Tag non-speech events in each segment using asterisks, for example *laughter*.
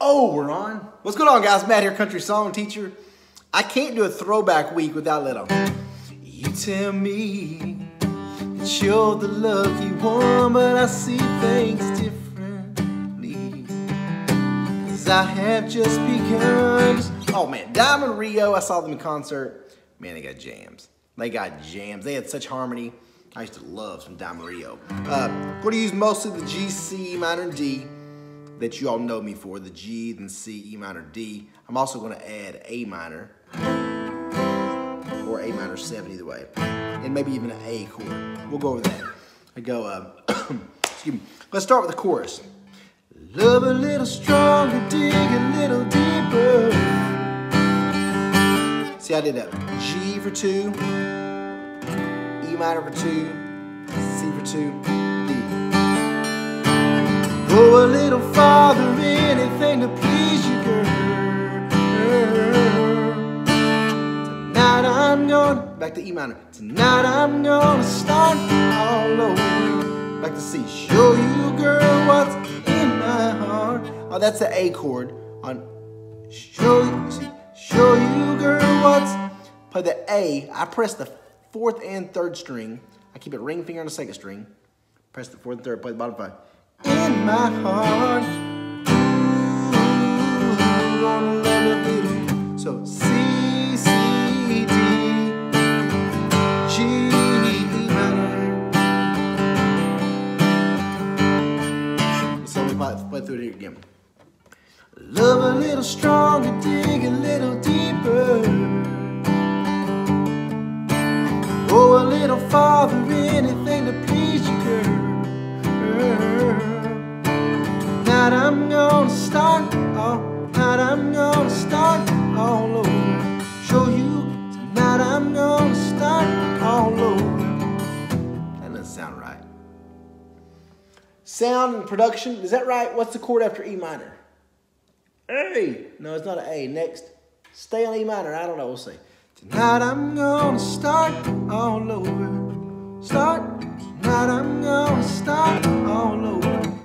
Oh, we're on. What's going on, guys? Matt here, country song teacher. I can't do a throwback week without little. You tell me that you're the lucky one, but I see things differently. Cause I have just begun. Oh man, Diamond Rio, I saw them in concert. Man, they got jams. They got jams. They had such harmony. I used to love some Diamond Rio. Uh, going to use mostly the G, C, minor, and D that you all know me for, the G, then C, E minor, D. I'm also going to add A minor, or A minor 7 either way, and maybe even an A chord. We'll go over that. I go, uh, *clears throat* excuse me. Let's start with the chorus. Love a little stronger, dig a little deeper. See, I did that. G for two, E minor for two, C for two, Go a little farther, anything to please you, girl. Tonight I'm gonna, back to E minor. Tonight I'm gonna start all over. Back to C. Show you, girl, what's in my heart. Oh, that's the A chord on show you, show you, girl, what's. Play the A. I press the fourth and third string. I keep it ring finger on the second string. Press the fourth and third. Play the bottom five in my heart. Ooh, gonna love. So C, C, D, G, minor. So we play through it again. Love a little stronger, dig a little deeper. Go a little farther, anything to Sound and production, is that right? What's the chord after E minor? A. No, it's not an A. Next, stay on E minor. I don't know. We'll see. Tonight I'm gonna start all over. Start. Tonight I'm gonna start all over.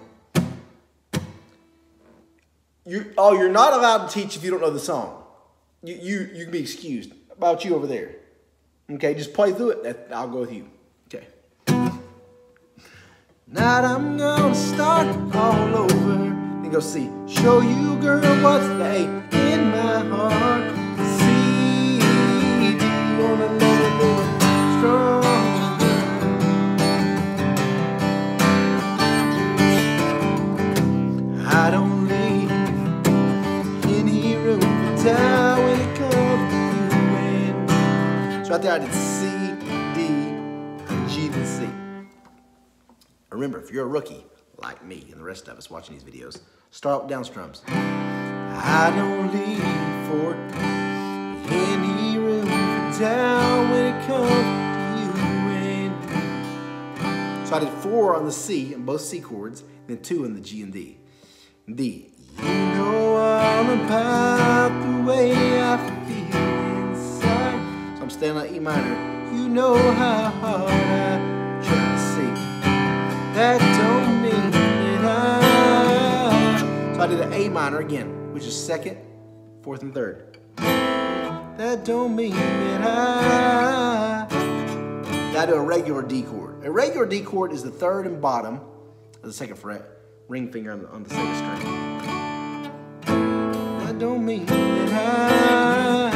You, oh, you're not allowed to teach if you don't know the song. You, you, you can be excused. About you over there? Okay, just play through it. I'll go with you. Okay. Tonight I'm gonna start all over. Then go see, Show you, girl, what's the in my heart. C, D, wanna let it go stronger. I don't leave any room for doubt when it comes to you and So right there I did Remember, if you're a rookie, like me and the rest of us watching these videos, start with down strums. I don't leave for any room doubt when it comes to you and me. So I did four on the C in both C chords, then two in the G and D. D. You know all about the way I feel inside. So I'm staying on E minor. You know how hard I try to see. Minor again, which is second, fourth, and third. That don't mean that I. Now do a regular D chord. A regular D chord is the third and bottom of the second fret, ring finger on the, on the second string. That don't mean that I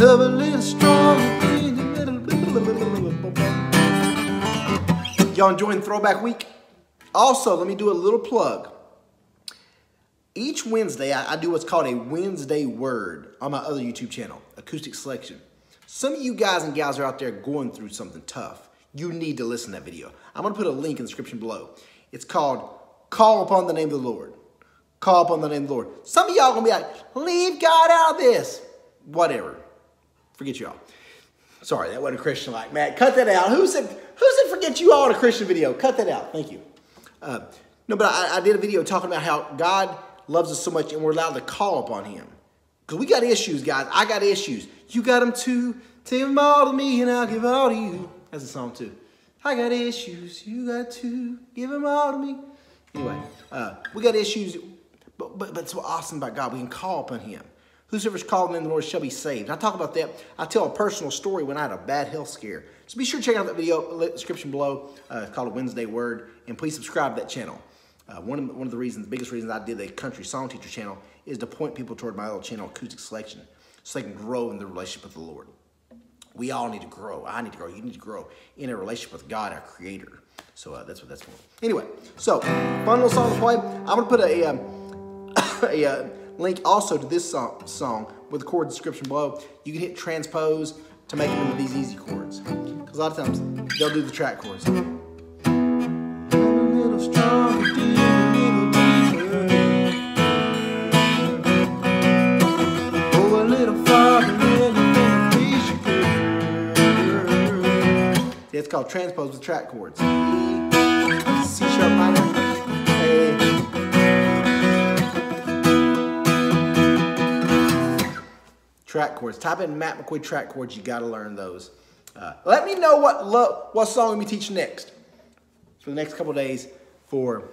love a little stronger. Y'all enjoying Throwback Week? Also, let me do a little plug. Each Wednesday, I, I do what's called a Wednesday Word on my other YouTube channel, Acoustic Selection. Some of you guys and gals are out there going through something tough. You need to listen to that video. I'm to put a link in the description below. It's called Call Upon the Name of the Lord. Call upon the name of the Lord. Some of y'all to be like, leave God out of this. Whatever. Forget y'all. Sorry, that wasn't a Christian like Matt. Cut that out. Who said, who said forget you all in a Christian video? Cut that out. Thank you. Uh, no, but I, I did a video talking about how God loves us so much and we're allowed to call upon him. Because we got issues, guys. I got issues. You got them too. Take them all to me and I'll give all to you. That's a song too. I got issues. You got to give them all to me. Anyway, uh, we got issues. But, but, but it's so awesome about God. We can call upon him. Whosoever's called in the Lord shall be saved. I talk about that. I tell a personal story when I had a bad health scare. So be sure to check out that video description below. Uh, it's called a Wednesday Word. And please subscribe to that channel. Uh, one, of, one of the reasons, the biggest reasons I did the country song teacher channel is to point people toward my other channel, Acoustic Selection, so they can grow in their relationship with the Lord. We all need to grow. I need to grow. You need to grow in a relationship with God, our Creator. So uh, that's what that's for. Anyway, so fun little song to play. I'm gonna put a um, *coughs* a uh, link also to this song, song with the chord description below. You can hit transpose to make it into these easy chords. Because a lot of times they'll do the track chords. It's called transpose with track chords. E, C sharp minor, A. Track chords. Type in Matt McCoy track chords. You got to learn those. Uh, let me know what what song we teach next for the next couple days for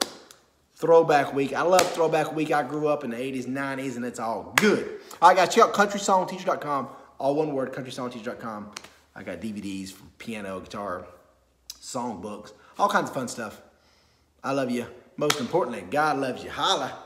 Throwback Week. I love Throwback Week. I grew up in the 80s, 90s, and it's all good. All right, guys, check out countrysongteacher.com. All one word, countrysongteacher.com. I got DVDs for piano, guitar, song books, all kinds of fun stuff. I love you. Most importantly, God loves you. Holla.